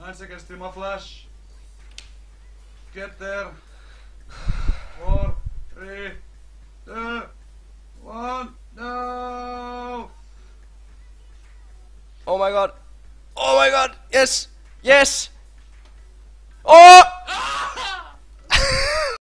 Nine seconds to my flash. Get there. Four, three, two, one. No! Oh my god. Oh my god. Yes. Yes.